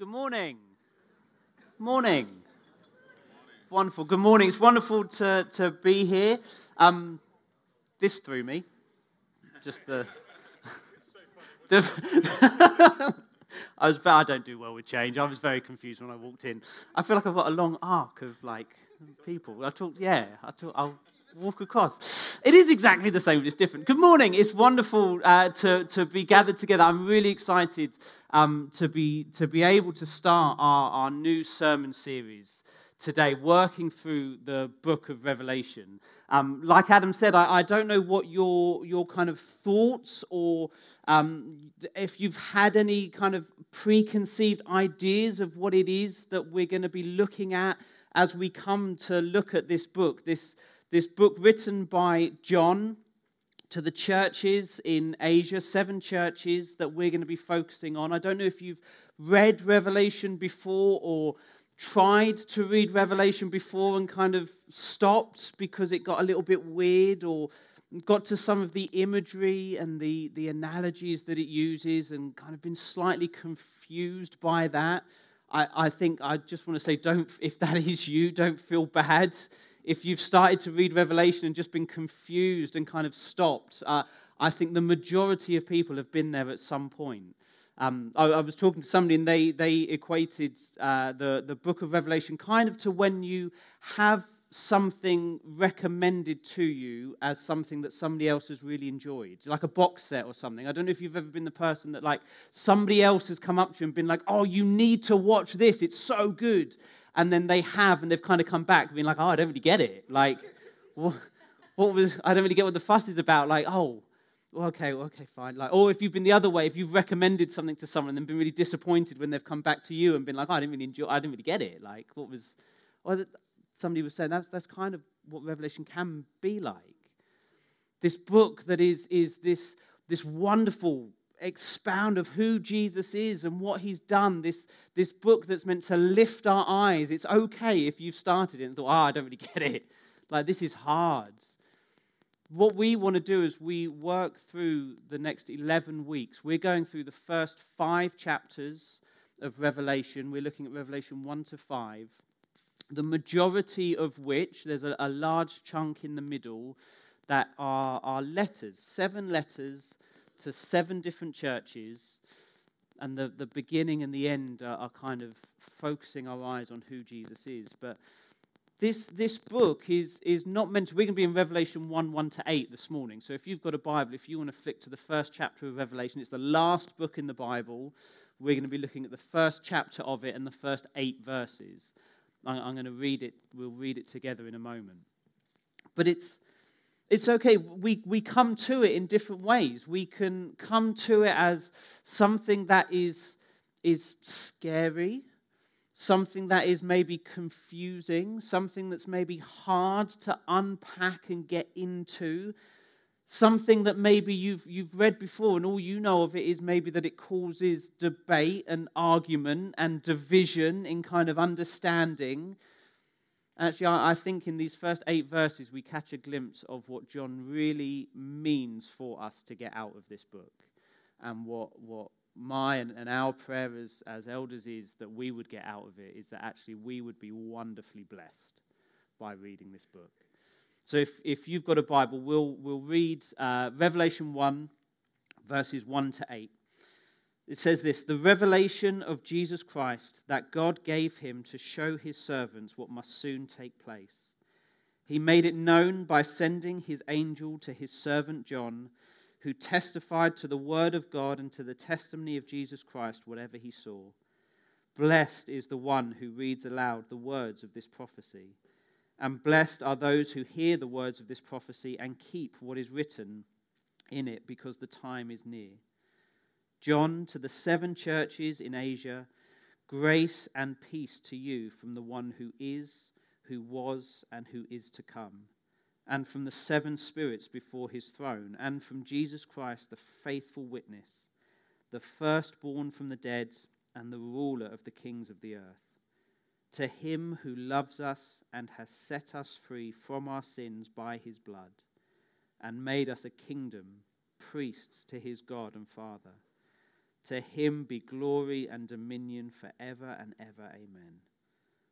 Good morning. Morning. Wonderful. Good morning. It's wonderful to, to be here. Um, this threw me. Just the. the I was. I don't do well with change. I was very confused when I walked in. I feel like I've got a long arc of like people. I talked. Yeah. I talk, I'll walk across. It is exactly the same, but it's different. Good morning. It's wonderful uh, to, to be gathered together. I'm really excited um, to, be, to be able to start our, our new sermon series today, working through the book of Revelation. Um, like Adam said, I, I, don't know what your, your kind of thoughts or um, if you've had any kind of preconceived ideas of what it is that we're going to be looking at as we come to look at this book, this, this book written by John to the churches in Asia, seven churches that we're going to be focusing on. I don't know if you've read Revelation before or tried to read Revelation before and kind of stopped because it got a little bit weird or got to some of the imagery and the, the analogies that it uses and kind of been slightly confused by that. I, I think I just want to say, don't, if that is you, don't feel bad. If you've started to read Revelation and just been confused and kind of stopped, uh, I think the majority of people have been there at some point. Um, I, I, was talking to somebody and they, they equated uh, the, the book of Revelation kind of to when you have something recommended to you as something that somebody else has really enjoyed, like a box set or something. I don't know if you've ever been the person that, like, somebody else has come up to you and been like, oh, you need to watch this, it's so good. And then they have, and they've kind of come back being like, oh, I don't really get it. Like, what, what was, I don't really get what the fuss is about. Like, oh, okay, okay, fine. Like, or if you've been the other way, if you've recommended something to someone and been really disappointed when they've come back to you and been like, oh, I didn't really enjoy, I didn't really get it. Like, what was, well, somebody was saying that's that's kind of what Revelation can be like. This book that is is this this wonderful expound of who Jesus is and what he's done. This, this book that's meant to lift our eyes. It's okay if you've started it and thought, oh, I don't really get it. Like, this is hard what we want to do is we work through the next 11 weeks. We're going through the first five chapters of Revelation. We're looking at Revelation 1 to 5, the majority of which, there's a, a large chunk in the middle, that are, are letters, seven letters to seven different churches. And the, the beginning and the end are, are kind of focusing our eyes on who Jesus is. But this, this book is, is not meant to, we're going to be in Revelation 1 1 to 8 this morning. So if you've got a Bible, if you want to flick to the first chapter of Revelation, it's the last book in the Bible. We're going to be looking at the first chapter of it and the first eight verses. I'm, I'm going to read it, we'll read it together in a moment. But it's, it's okay. We, we come to it in different ways. We can come to it as something that is, is scary something that is maybe confusing, something that's maybe hard to unpack and get into, something that maybe you've, you've read before and all you know of it is maybe that it causes debate and argument and division in kind of understanding. Actually, I, I think in these first eight verses we catch a glimpse of what John really means for us to get out of this book and what, what my and, and our prayer as, as elders is that we would get out of it is that actually we would be wonderfully blessed by reading this book. So if, if you've got a Bible, we'll, we'll read uh, Revelation 1, verses 1 to 8. It says this The revelation of Jesus Christ that God gave him to show his servants what must soon take place. He made it known by sending his angel to his servant John who testified to the word of God and to the testimony of Jesus Christ, whatever he saw. Blessed is the one who reads aloud the words of this prophecy, and blessed are those who hear the words of this prophecy and keep what is written in it, because the time is near. John, to the seven churches in Asia, grace and peace to you from the one who is, who was, and who is to come and from the seven spirits before his throne, and from Jesus Christ, the faithful witness, the firstborn from the dead, and the ruler of the kings of the earth. To him who loves us and has set us free from our sins by his blood, and made us a kingdom, priests to his God and Father. To him be glory and dominion forever and ever. Amen.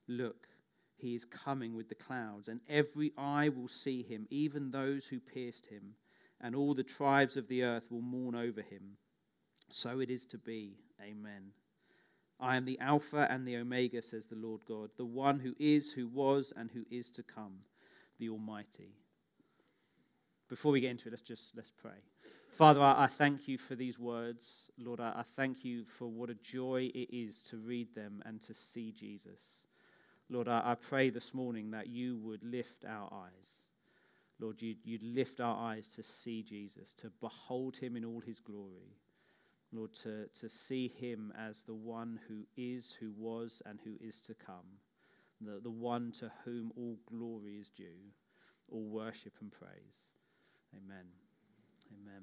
Look, he is coming with the clouds, and every eye will see him, even those who pierced him, and all the tribes of the earth will mourn over him. So it is to be. Amen. I am the Alpha and the Omega, says the Lord God, the one who is, who was, and who is to come, the Almighty. Before we get into it, let's just let's pray. Father, I, I thank you for these words. Lord, I, I thank you for what a joy it is to read them and to see Jesus. Lord, I, I pray this morning that you would lift our eyes. Lord, you'd, you'd lift our eyes to see Jesus, to behold him in all his glory. Lord, to, to see him as the one who is, who was, and who is to come, the, the one to whom all glory is due, all worship and praise. Amen. Amen.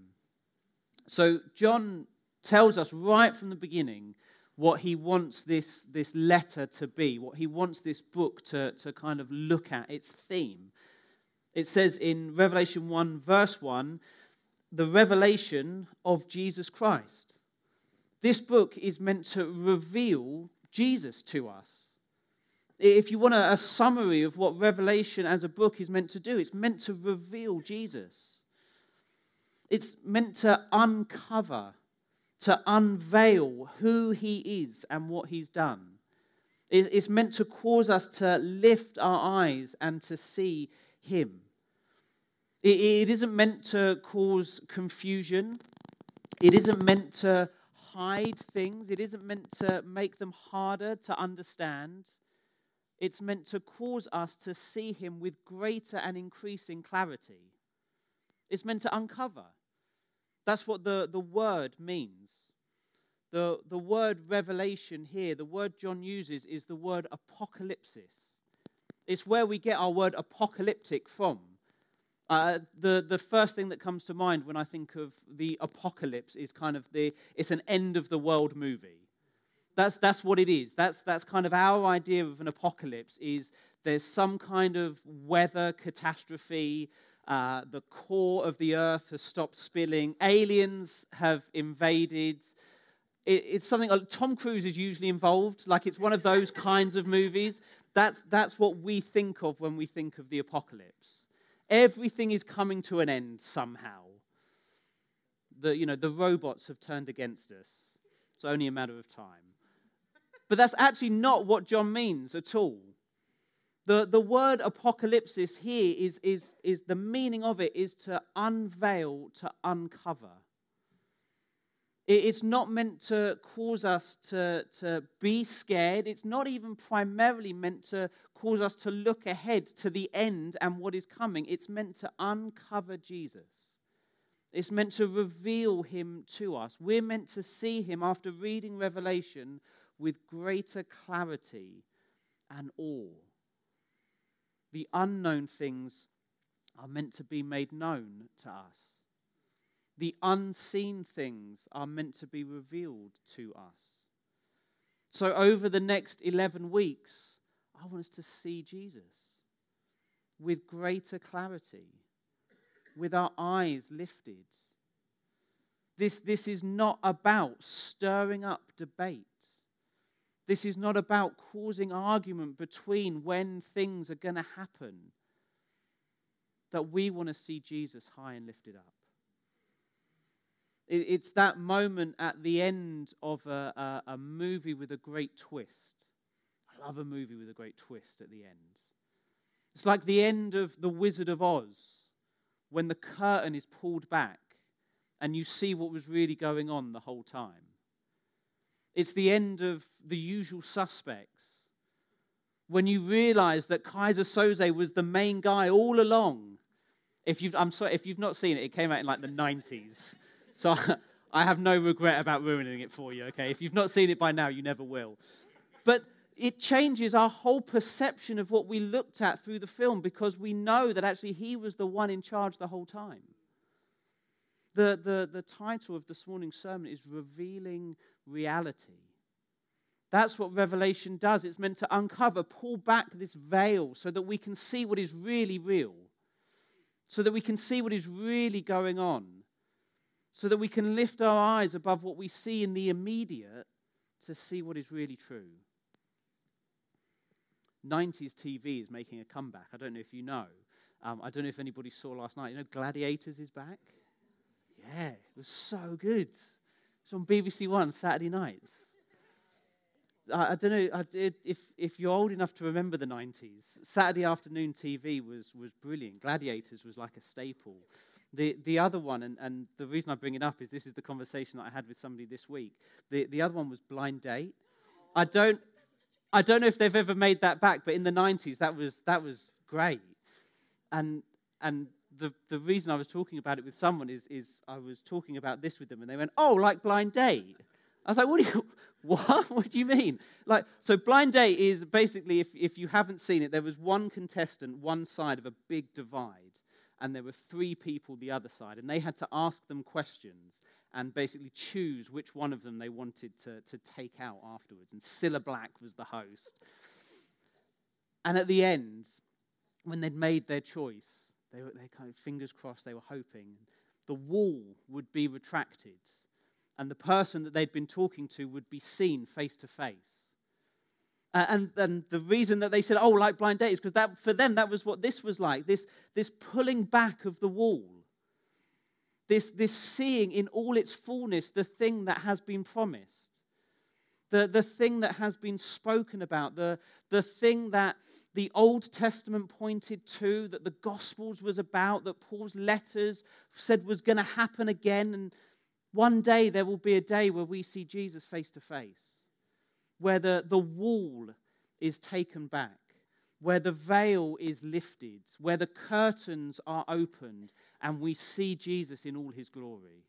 So, John tells us right from the beginning what he wants this, this letter to be, what he wants this book to, to kind of look at, its theme. It says in Revelation 1, verse 1, the revelation of Jesus Christ. This book is meant to reveal Jesus to us. If you want a, a summary of what Revelation as a book is meant to do, it's meant to reveal Jesus. It's meant to uncover to unveil who he is and what he's done. It's meant to cause us to lift our eyes and to see him. It isn't meant to cause confusion. It isn't meant to hide things. It isn't meant to make them harder to understand. It's meant to cause us to see him with greater and increasing clarity. It's meant to uncover. That's what the, the word means. The, the word revelation here, the word John uses, is the word apocalypsis. It's where we get our word apocalyptic from. Uh, the, the first thing that comes to mind when I think of the apocalypse is kind of the, it's an end of the world movie. That's, that's what it is. That's, that's kind of our idea of an apocalypse is there's some kind of weather catastrophe, uh, the core of the earth has stopped spilling. Aliens have invaded. It, it's something uh, Tom Cruise is usually involved. Like it's one of those kinds of movies. That's, that's what we think of when we think of the apocalypse. Everything is coming to an end somehow. The, you know, the robots have turned against us. It's only a matter of time. But that's actually not what John means at all. The, the word apocalypsis here is, is, is the meaning of it is to unveil, to uncover. It, it's not meant to cause us to, to be scared. It's not even primarily meant to cause us to look ahead to the end and what is coming. It's meant to uncover Jesus. It's meant to reveal him to us. We're meant to see him after reading Revelation with greater clarity and awe the unknown things are meant to be made known to us. The unseen things are meant to be revealed to us. So, over the next 11 weeks, I want us to see Jesus with greater clarity, with our eyes lifted. This, this is not about stirring up debate. This is not about causing argument between when things are going to happen. That we want to see Jesus high and lifted up. It's that moment at the end of a, a, a, movie with a great twist. I love a movie with a great twist at the end. It's like the end of The Wizard of Oz, when the curtain is pulled back and you see what was really going on the whole time. It's the end of the usual suspects. When you realize that Keyser Söze was the main guy all along. If you've, I'm sorry, if you've not seen it, it came out in like the 90s. So I have no regret about ruining it for you, okay? If you've not seen it by now, you never will. But it changes our whole perception of what we looked at through the film because we know that actually he was the one in charge the whole time. The, the, the title of this morning's sermon is Revealing Reality. That's what Revelation does. It's meant to uncover, pull back this veil so that we can see what is really real, so that we can see what is really going on, so that we can lift our eyes above what we see in the immediate to see what is really true. 90s TV is making a comeback. I don't know if you know. Um, I don't know if anybody saw last night. You know, Gladiators is back? Yeah, it was so good. It's on BBC One Saturday nights. I, I don't know I if, if you're old enough to remember the 90s. Saturday afternoon TV was, was brilliant. Gladiators was like a staple. The, the other one, and, and the reason I bring it up is this is the conversation that I had with somebody this week. The, the other one was Blind Date. I don't, I don't know if they've ever made that back, but in the 90s, that was, that was great. And, and the, the reason I was talking about it with someone is, is I was talking about this with them, and they went, Oh, like Blind Date. I was like, What do you, what? What do you mean? Like, so Blind Date is basically, if, if you haven't seen it, there was one contestant, one side of a big divide, and there were three people the other side, and they had to ask them questions and basically choose which one of them they wanted to, to take out afterwards. And Cilla Black was the host. And at the end, when they'd made their choice, they were they kind of fingers crossed, they were hoping the wall would be retracted and the person that they'd been talking to would be seen face to face. And, and the reason that they said, oh, like blind date, is because that, for them, that was what this was like this, this pulling back of the wall, this, this seeing in all its fullness the thing that has been promised the, the thing that has been spoken about, the, the thing that the Old Testament pointed to, that the Gospels was about, that Paul's letters said was going to happen again. And one day there will be a day where we see Jesus face to face, where the, the wall is taken back, where the veil is lifted, where the curtains are opened, and we see Jesus in all his glory.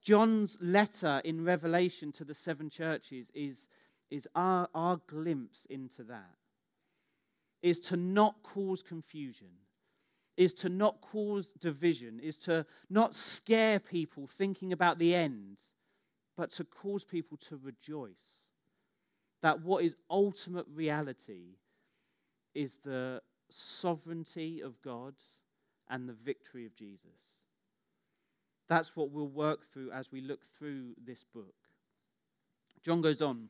John's letter in Revelation to the seven churches is, is our, our glimpse into that. Is to not cause confusion, is to not cause division, is to not scare people thinking about the end, but to cause people to rejoice that what is ultimate reality is the sovereignty of God and the victory of Jesus. That's what we'll work through as we look through this book. John goes on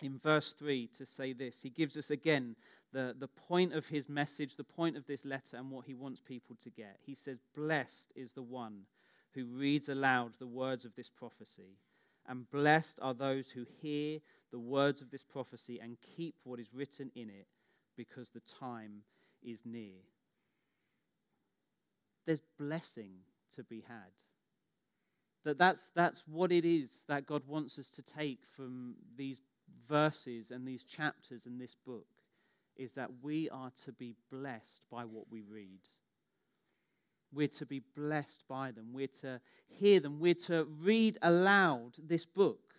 in verse 3 to say this. He gives us again the, the point of his message, the point of this letter, and what he wants people to get. He says, Blessed is the one who reads aloud the words of this prophecy, and blessed are those who hear the words of this prophecy and keep what is written in it, because the time is near. There's blessing to be had that that's, that's what it is that God wants us to take from these verses and these chapters in this book is that we are to be blessed by what we read. We're to be blessed by them. We're to hear them. We're to read aloud this book.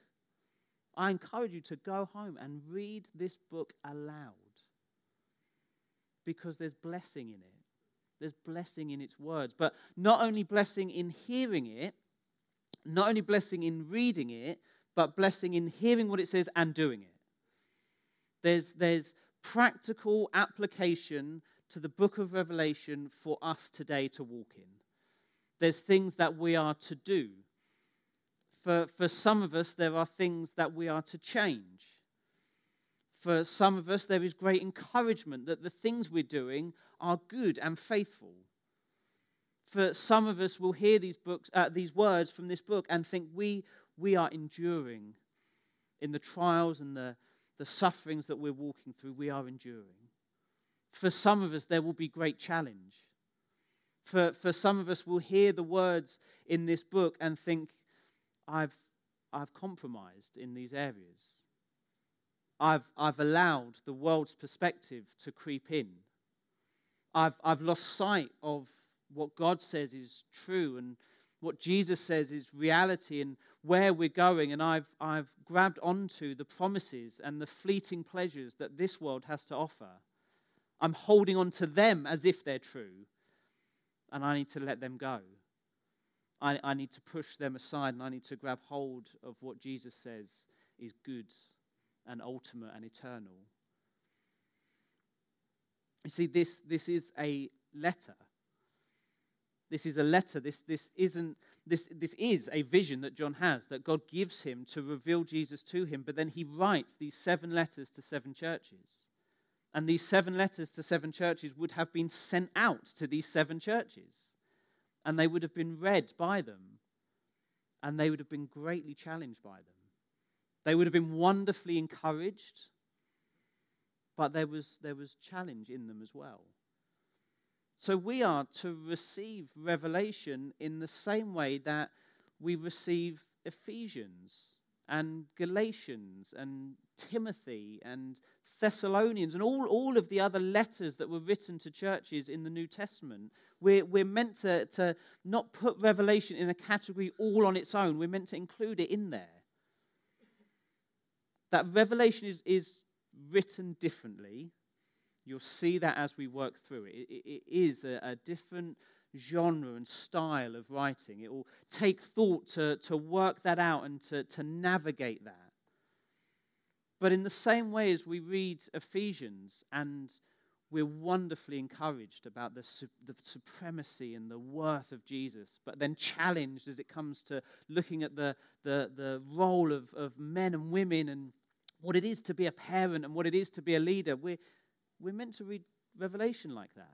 I encourage you to go home and read this book aloud because there's blessing in it. There's blessing in its words, but not only blessing in hearing it, not only blessing in reading it, but blessing in hearing what it says and doing it. There's, there's practical application to the book of Revelation for us today to walk in. There's things that we are to do. For, for some of us, there are things that we are to change. For some of us, there is great encouragement that the things we're doing are good and faithful for some of us will hear these books, uh, these words from this book and think we, we are enduring in the trials and the, the sufferings that we're walking through, we are enduring. For some of us, there will be great challenge. For, for some of us, we'll hear the words in this book and think, I've, I've compromised in these areas. I've, I've allowed the world's perspective to creep in. I've, I've lost sight of what God says is true and what Jesus says is reality and where we're going. And I've, I've grabbed onto the promises and the fleeting pleasures that this world has to offer. I'm holding on to them as if they're true, and I need to let them go. I, I need to push them aside, and I need to grab hold of what Jesus says is good and ultimate and eternal. You see, this, this is a letter This is a letter. This, this, isn't, this, this is a vision that John has, that God gives him to reveal Jesus to him. But then he writes these seven letters to seven churches. And these seven letters to seven churches would have been sent out to these seven churches. And they would have been read by them. And they would have been greatly challenged by them. They would have been wonderfully encouraged. But there was, there was challenge in them as well. So we are to receive revelation in the same way that we receive Ephesians and Galatians and Timothy and Thessalonians and all, all of the other letters that were written to churches in the New Testament. We're, we're meant to, to not put revelation in a category all on its own, we're meant to include it in there. That revelation is, is written differently You'll see that as we work through it. it, it is a, a different genre and style of writing. It will take thought to, to work that out and to, to navigate that. But in the same way as we read Ephesians and we're wonderfully encouraged about the, su- the supremacy and the worth of Jesus, but then challenged as it comes to looking at the, the, the role of, of men and women and what it is to be a parent and what it is to be a leader. We're, we're meant to read Revelation like that.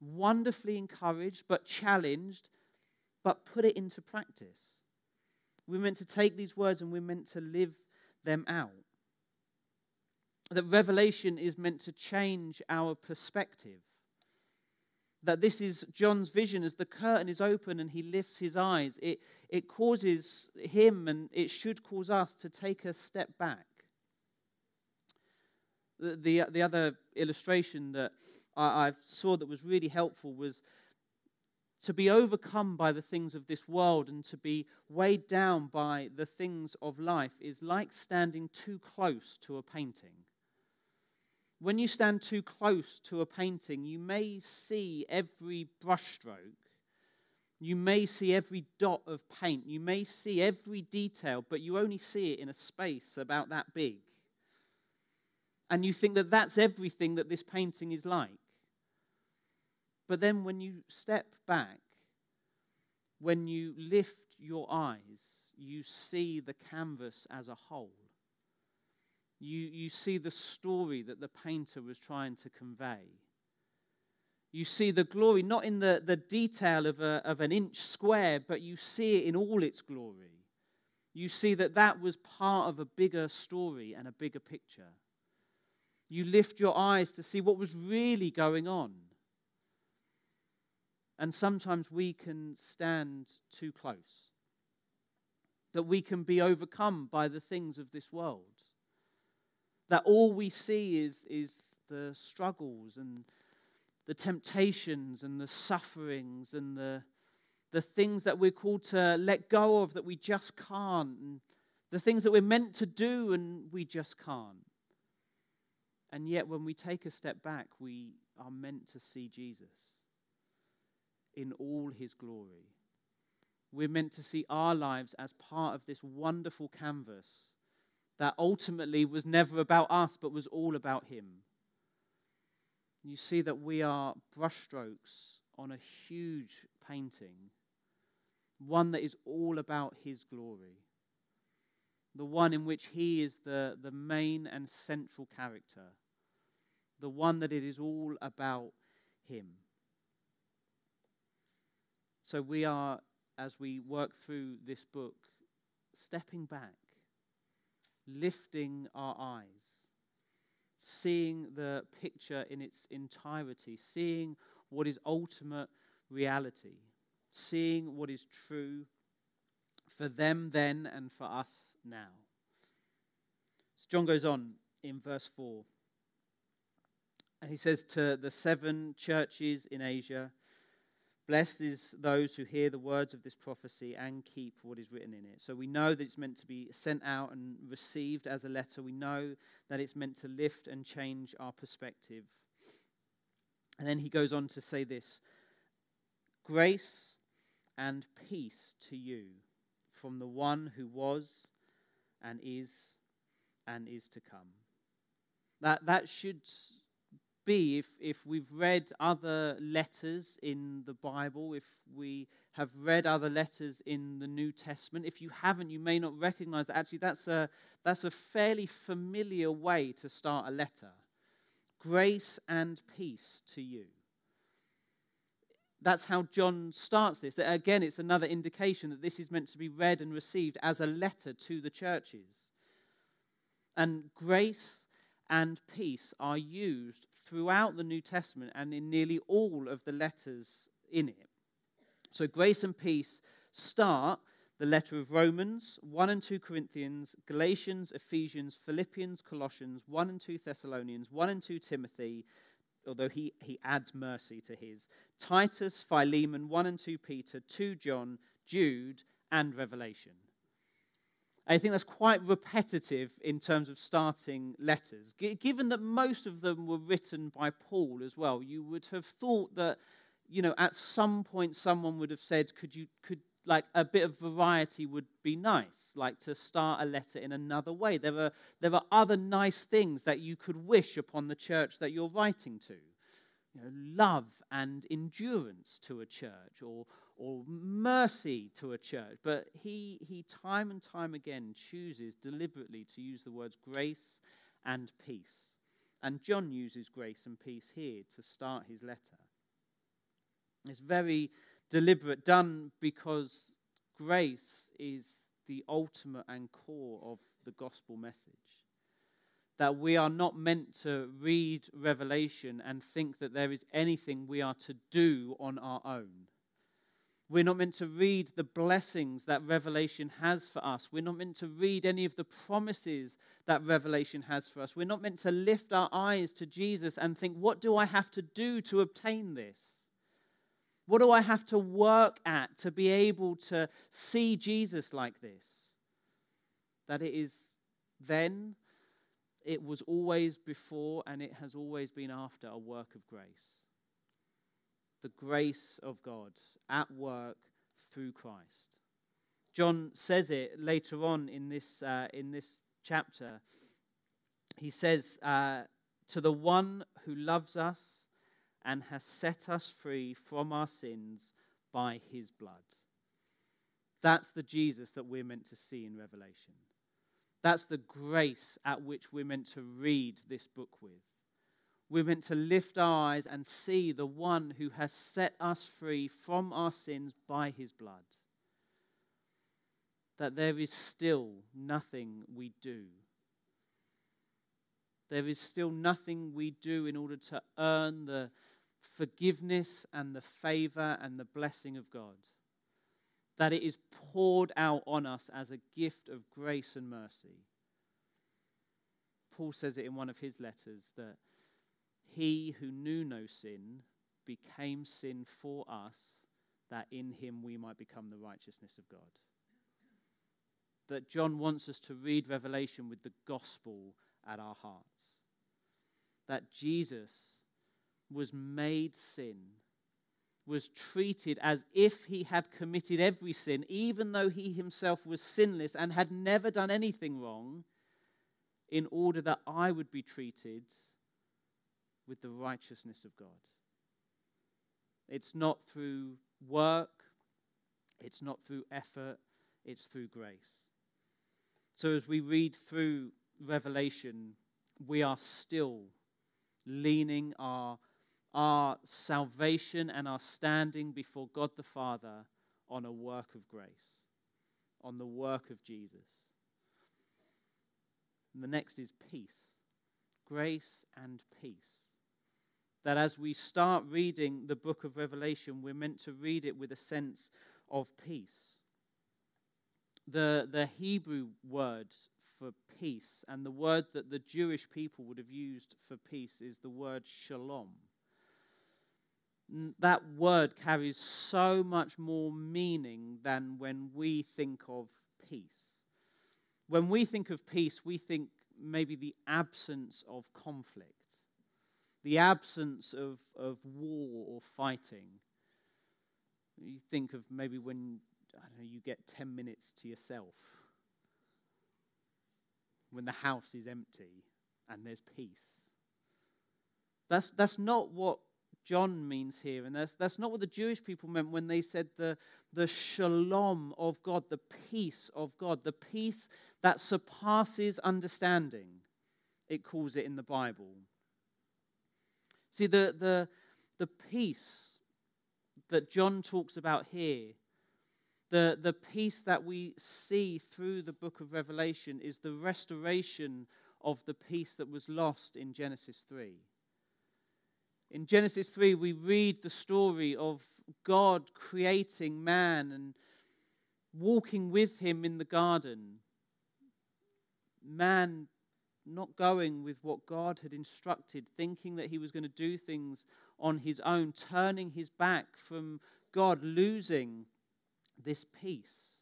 Wonderfully encouraged, but challenged, but put it into practice. We're meant to take these words and we're meant to live them out. That Revelation is meant to change our perspective. That this is John's vision as the curtain is open and he lifts his eyes. It, it causes him and it should cause us to take a step back the, the, the other illustration that I, I saw that was really helpful was to be overcome by the things of this world and to be weighed down by the things of life is like standing too close to a painting. When you stand too close to a painting, you may see every brushstroke, you may see every dot of paint, you may see every detail, but you only see it in a space about that big and you think that that's everything that this painting is like. But then when you step back, when you lift your eyes, you see the canvas as a whole. You, you see the story that the painter was trying to convey. You see the glory not in the, the detail of, a, of an inch square, but you see it in all its glory. You see that that was part of a bigger story and a bigger picture you lift your eyes to see what was really going on. And sometimes we can stand too close, that we can be overcome by the things of this world, that all we see is, is the struggles and the temptations and the sufferings and the, the things that we're called to let go of that we just can't, and the things that we're meant to do and we just can't. And yet, when we take a step back, we are meant to see Jesus in all his glory. We're meant to see our lives as part of this wonderful canvas that ultimately was never about us, but was all about him. You see that we are brushstrokes on a huge painting, one that is all about his glory the one in which he is the, the main and central character, the one that it is all about him. So we are, as we work through this book, stepping back, lifting our eyes, seeing the picture in its entirety, seeing what is ultimate reality, seeing what is true for them then and for us now. So John goes on in verse 4. And he says to the seven churches in Asia, Blessed is those who hear the words of this prophecy and keep what is written in it. So we know that it's meant to be sent out and received as a letter. We know that it's meant to lift and change our perspective. And then he goes on to say this Grace and peace to you from the one who was and is and is to come. That, that should be if, if we've read other letters in the Bible, if we have read other letters in the New Testament. If you haven't, you may not recognize that actually that's a, that's a fairly familiar way to start a letter. Grace and peace to you. That's how John starts this. Again, it's another indication that this is meant to be read and received as a letter to the churches. And grace and peace are used throughout the New Testament and in nearly all of the letters in it. So, grace and peace start the letter of Romans, 1 and 2 Corinthians, Galatians, Ephesians, Philippians, Colossians, 1 and 2 Thessalonians, 1 and 2 Timothy, although he, he adds mercy to his, Titus, Philemon, 1 and 2 Peter, 2 John, Jude, and Revelation. I think that's quite repetitive in terms of starting letters. G- given that most of them were written by Paul as well, you would have thought that, you know, at some point someone would have said, could you, could, like, a bit of variety would be nice, like to start a letter in another way. There are, there are other nice things that you could wish upon the church that you're writing to. You know, love and endurance to a church, or, or mercy to a church. But he, he time and time again chooses deliberately to use the words grace and peace. And John uses grace and peace here to start his letter. It's very deliberate, done because grace is the ultimate and core of the gospel message. That we are not meant to read Revelation and think that there is anything we are to do on our own we're not meant to read the blessings that Revelation has for us. We're not meant to read any of the promises that Revelation has for us. We're not meant to lift our eyes to Jesus and think, what do I have to do to obtain this? What do I have to work at to be able to see Jesus like this? That it is then, it was always before, and it has always been after a work of grace the grace of God at work through Christ. John says it later on in this, uh, in this chapter. He says, uh, To the one who loves us and has set us free from our sins by his blood. That's the Jesus that we're meant to see in Revelation. That's the grace at which we're meant to read this book with. We're meant to lift our eyes and see the one who has set us free from our sins by his blood. That there is still nothing we do. There is still nothing we do in order to earn the forgiveness and the favor and the blessing of God. That it is poured out on us as a gift of grace and mercy. Paul says it in one of his letters that he who knew no sin became sin for us, that in him we might become the righteousness of God. That John wants us to read Revelation with the gospel at our hearts. That Jesus was made sin, was treated as if he had committed every sin, even though he himself was sinless and had never done anything wrong, in order that I would be treated with the righteousness of God. It's not through work, it's not through effort, it's through grace. So as we read through Revelation, we are still leaning our, our salvation and our standing before God the Father on a work of grace, on the work of Jesus. And the next is peace. Grace and peace that as we start reading the book of Revelation, we're meant to read it with a sense of peace. The, the Hebrew word for peace and the word that the Jewish people would have used for peace is the word shalom. That word carries so much more meaning than when we think of peace. When we think of peace, we think maybe the absence of conflict the absence of, of war or fighting. You think of maybe when I don't know, you get 10 minutes to yourself, when the house is empty and there's peace. That's, that's not what John means here. And that's, that's not what the Jewish people meant when they said the, the shalom of God, the peace of God, the peace that surpasses understanding, it calls it in the Bible. See, the, the, the peace that John talks about here, the, the peace that we see through the book of Revelation, is the restoration of the peace that was lost in Genesis 3. In Genesis 3, we read the story of God creating man and walking with him in the garden. Man not going with what God had instructed, thinking that he was going to do things on his own, turning his back from God, losing this peace.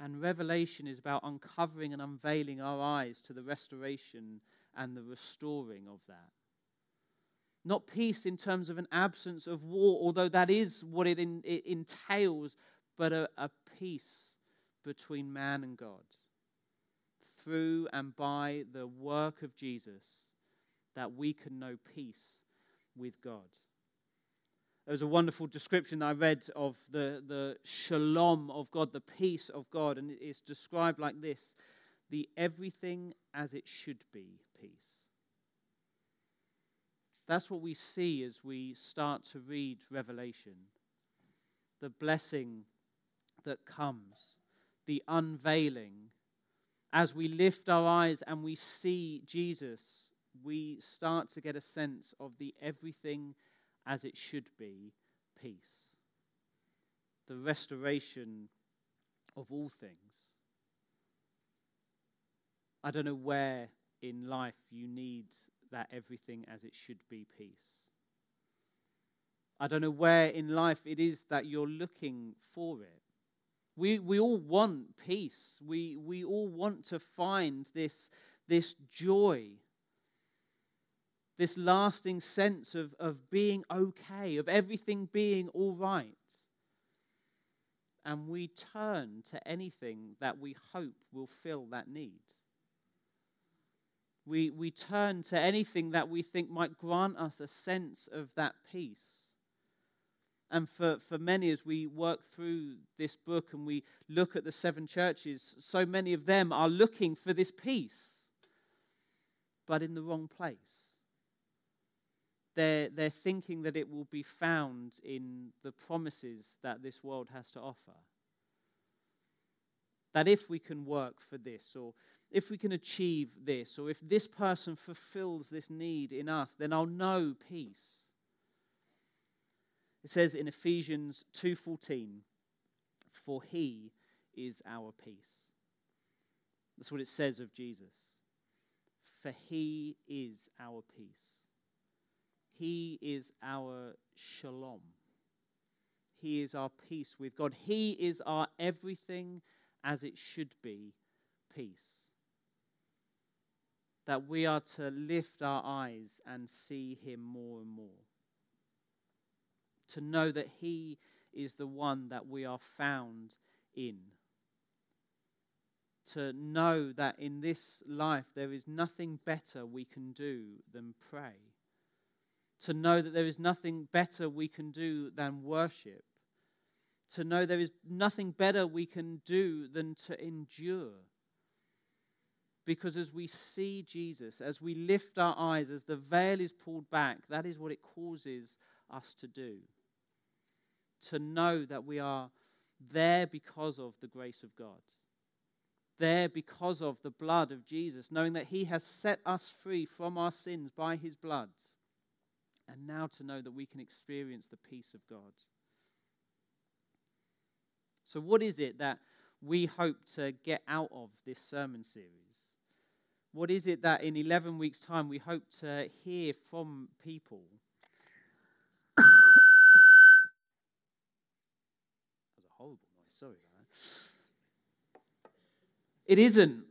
And Revelation is about uncovering and unveiling our eyes to the restoration and the restoring of that. Not peace in terms of an absence of war, although that is what it, in, it entails, but a, a peace between man and God. Through and by the work of Jesus, that we can know peace with God. There was a wonderful description I read of the, the shalom of God, the peace of God, and it's described like this the everything as it should be. That's what we see as we start to read Revelation. The blessing that comes, the unveiling. As we lift our eyes and we see Jesus, we start to get a sense of the everything as it should be peace. The restoration of all things. I don't know where in life you need that everything as it should be peace. I don't know where in life it is that you're looking for it. We, we all want peace. We, we all want to find this, this joy, this lasting sense of, of being okay, of everything being all right. And we turn to anything that we hope will fill that need. We, we turn to anything that we think might grant us a sense of that peace. And for, for many, as we work through this book and we look at the seven churches, so many of them are looking for this peace, but in the wrong place. They're, they're thinking that it will be found in the promises that this world has to offer. That if we can work for this, or if we can achieve this, or if this person fulfills this need in us, then I'll know peace. It says in Ephesians 2:14, "For he is our peace." That's what it says of Jesus. For he is our peace. He is our shalom. He is our peace with God. He is our everything as it should be peace that we are to lift our eyes and see Him more and more. To know that He is the one that we are found in. To know that in this life there is nothing better we can do than pray. To know that there is nothing better we can do than worship. To know there is nothing better we can do than to endure because as we see Jesus, as we lift our eyes, as the veil is pulled back, that is what it causes us to do. To know that we are there because of the grace of God, there because of the blood of Jesus, knowing that He has set us free from our sins by His blood, and now to know that we can experience the peace of God. So, what is it that we hope to get out of this sermon series? What is it that in 11 weeks' time we hope to hear from people? That's a horrible noise. Sorry. It isn't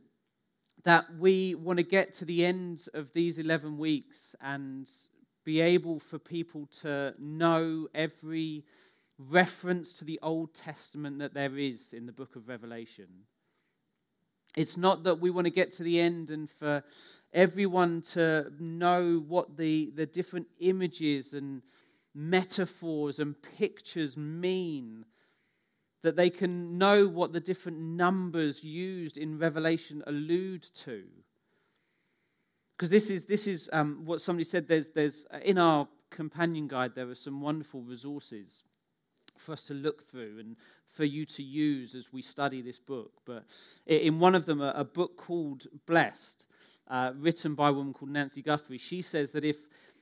that we want to get to the end of these 11 weeks and be able for people to know every reference to the Old Testament that there is in the book of Revelation. It's not that we want to get to the end and for everyone to know what the, the different images and metaphors and pictures mean, that they can know what the different numbers used in Revelation allude to. Because this is, this is um, what somebody said there's, there's, in our companion guide, there are some wonderful resources for us to look through and for you to use as we study this book. But in one of them, a, book called Blessed, uh, written by a woman called Nancy Guthrie, she says that if,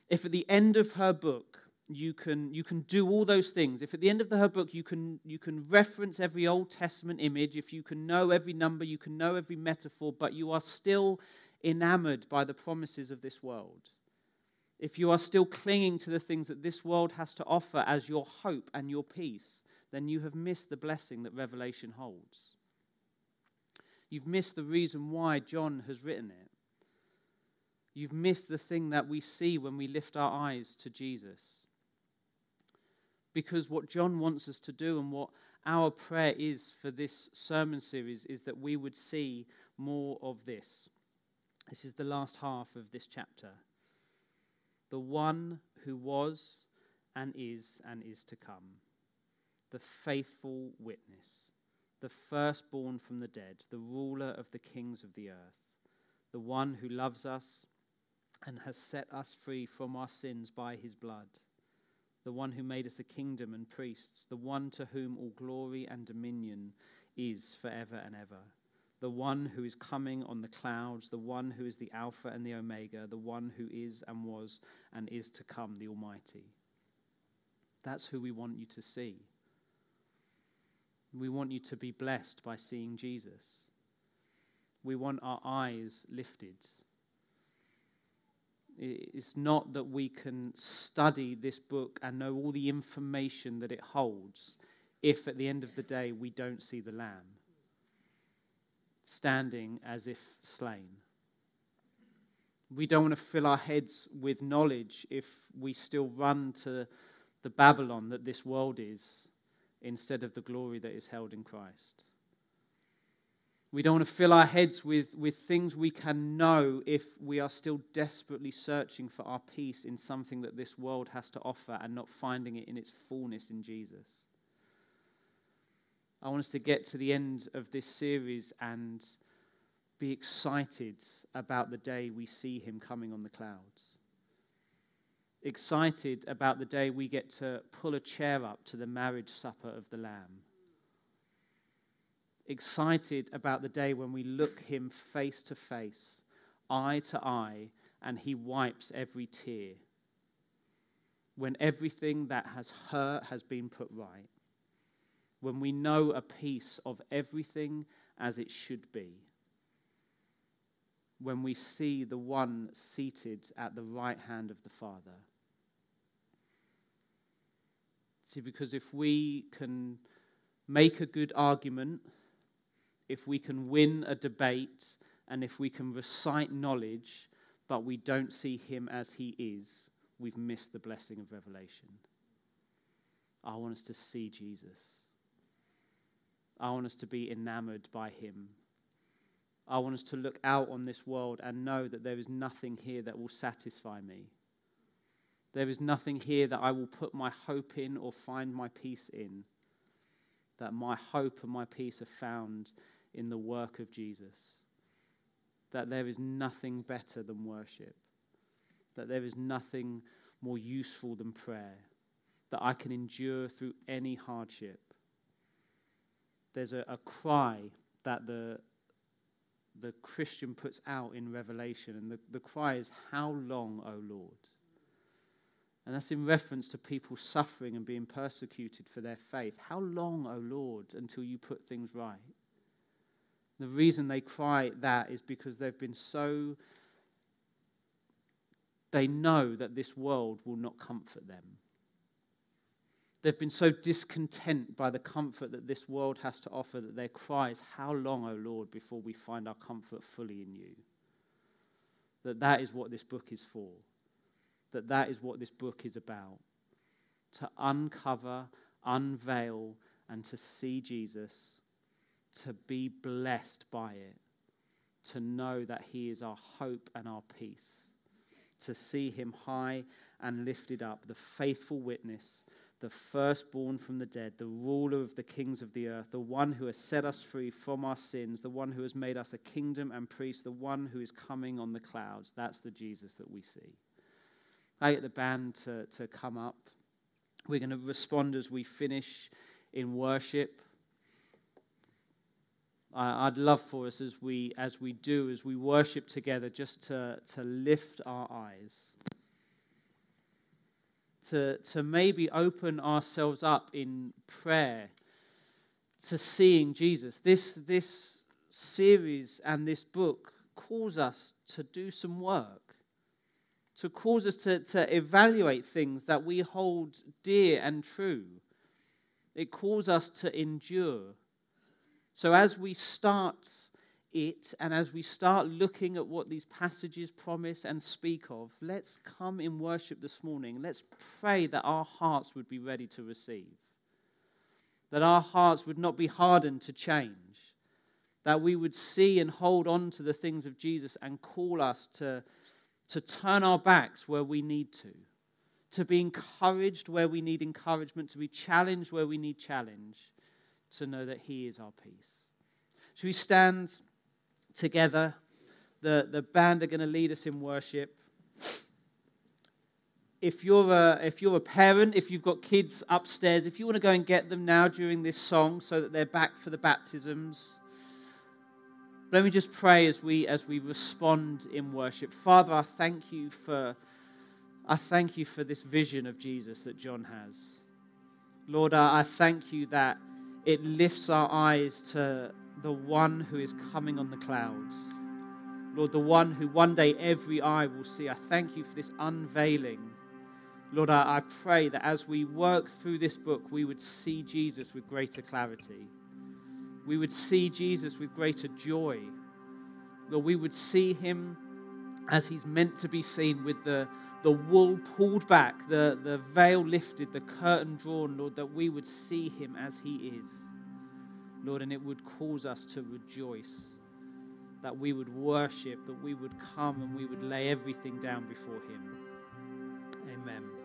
if at the end of her book, you can, you can do all those things. If at the end of the, her book you can, you can reference every Old Testament image, if you can know every number, you can know every metaphor, but you are still enamored by the promises of this world, if you are still clinging to the things that this world has to offer as your hope and your peace, then you have missed the blessing that Revelation holds. You've missed the reason why John has written it. You've missed the thing that we see when we lift our eyes to Jesus. Because what John wants us to do and what our prayer is for this sermon series is that we would see more of this. This is the last half of this chapter. The one who was and is and is to come, the faithful witness, the firstborn from the dead, the ruler of the kings of the earth, the one who loves us and has set us free from our sins by his blood, the one who made us a kingdom and priests, the one to whom all glory and dominion is forever and ever the one who is coming on the clouds, the one who is the Alpha and the Omega, the one who is and was and is to come, the Almighty. That's who we want you to see. We want you to be blessed by seeing Jesus. We want our eyes lifted. It's not that we can study this book and know all the information that it holds if at the end of the day we don't see the Lamb standing as if slain. We don't want to fill our heads with knowledge if we still run to the Babylon that this world is instead of the glory that is held in Christ. We don't want to fill our heads with, with things we can know if we are still desperately searching for our peace in something that this world has to offer and not finding it in its fullness in Jesus. I want us to get to the end of this series and be excited about the day we see him coming on the clouds. Excited about the day we get to pull a chair up to the marriage supper of the Lamb. Excited about the day when we look him face to face, eye to eye, and he wipes every tear. When everything that has hurt has been put right when we know a piece of everything as it should be, when we see the one seated at the right hand of the Father. See, because if we can make a good argument, if we can win a debate, and if we can recite knowledge, but we don't see him as he is, we've missed the blessing of revelation. I want us to see Jesus. I want us to be enamored by Him. I want us to look out on this world and know that there is nothing here that will satisfy me. There is nothing here that I will put my hope in or find my peace in. That my hope and my peace are found in the work of Jesus. That there is nothing better than worship. That there is nothing more useful than prayer. That I can endure through any hardship there's a, a cry that the, the Christian puts out in Revelation, and the, the cry is, How long, O Lord? And that's in reference to people suffering and being persecuted for their faith. How long, O Lord, until you put things right? The reason they cry that is because they've been so. They know that this world will not comfort them. They've been so discontent by the comfort that this world has to offer that their cry is, How long, O Lord, before we find our comfort fully in you? That that is what this book is for. That that is what this book is about. To uncover, unveil, and to see Jesus, to be blessed by it, to know that He is our hope and our peace, to see Him high and lifted up, the faithful witness, the firstborn from the dead, the ruler of the kings of the earth, the one who has set us free from our sins, the one who has made us a kingdom and priest, the one who is coming on the clouds. That's the Jesus that we see. I get the band to, to come up. We're going to respond as we finish in worship. I'd love for us as we, as we do, as we worship together, just to, to lift our eyes. To, to maybe open ourselves up in prayer to seeing Jesus. This, this series and this book calls us to do some work, to cause us to, to evaluate things that we hold dear and true. It calls us to endure so, as we start it and as we start looking at what these passages promise and speak of, let's come in worship this morning. Let's pray that our hearts would be ready to receive, that our hearts would not be hardened to change, that we would see and hold on to the things of Jesus and call us to, to turn our backs where we need to, to be encouraged where we need encouragement, to be challenged where we need challenge to know that He is our peace. Should we stand together? The, the band are going to lead us in worship. If you're, a, if you're a parent, if you've got kids upstairs, if you want to go and get them now during this song so that they're back for the baptisms, let me just pray as we, as we respond in worship. Father, I thank you for, I thank you for this vision of Jesus that John has. Lord, I, I thank you that it lifts our eyes to the one who is coming on the clouds. Lord, the one who one day every eye will see. I thank you for this unveiling. Lord, I, I pray that as we work through this book, we would see Jesus with greater clarity. We would see Jesus with greater joy. Lord, we would see him as he's meant to be seen with the, the wool pulled back, the, the veil lifted, the curtain drawn, Lord, that we would see him as he is. Lord, and it would cause us to rejoice, that we would worship, that we would come and we would lay everything down before him. Amen.